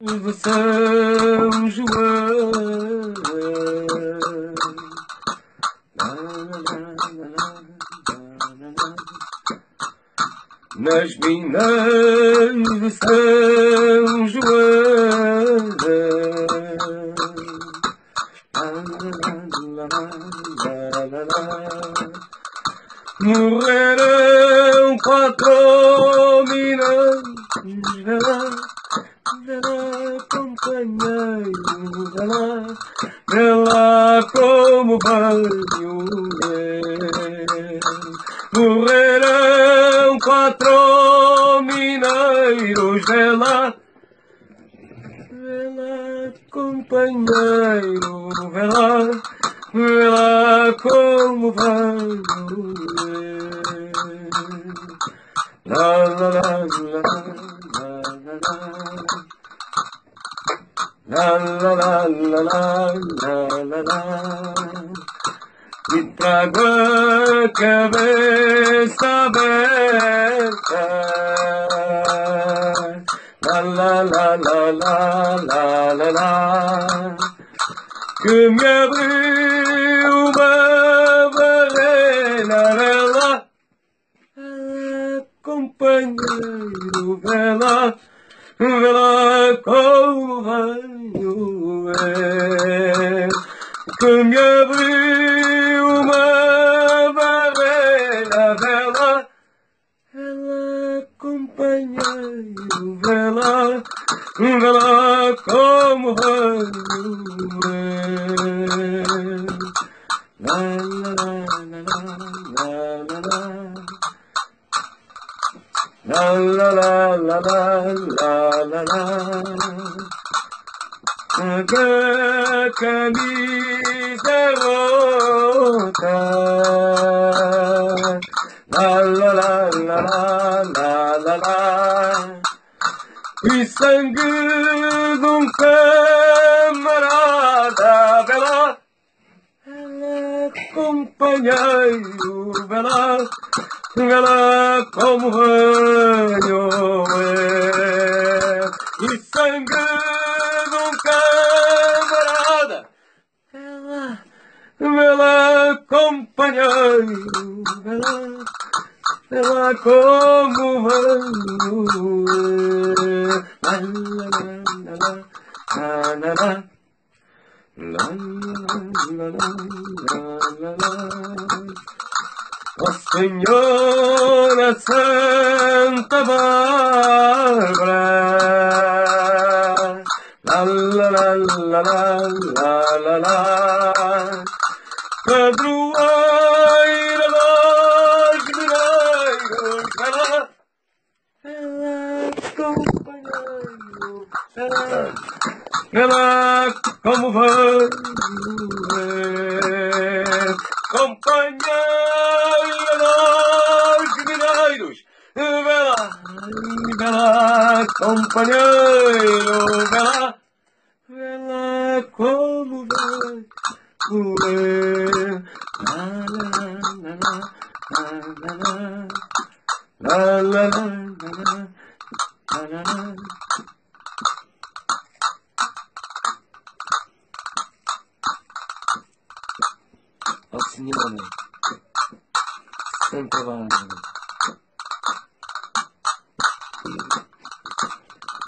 de São João. Nas minas de São João. Morreram quatro minas, meu companheiro vela, verá como barulho Morrerão quatro mineiros, vela, vela, companheiro, vela, vela como barulho la la la la Mi trago cabeza abierta. La la la la la la la la. Que me abriu uma barreira vela, o vela como venho é Que me abriu uma barreira lá companheiro Vê lá, vê lá como é La la la la la la la La la la la companheiro, verá, verá como ranho la la la la la Ó Senhora Santa Bárbara La la la la la la la la Padroeira Ela como vai companheira dos mineiros Vela, vela, companheiro Vela, vela como vai La la la la la la la la la Cinnamon. Sempre vamos.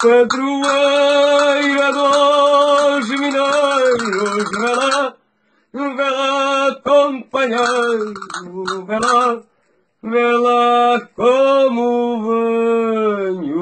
Padroeira dos mineiros, vela, vela companheiro, vela, vela como venho.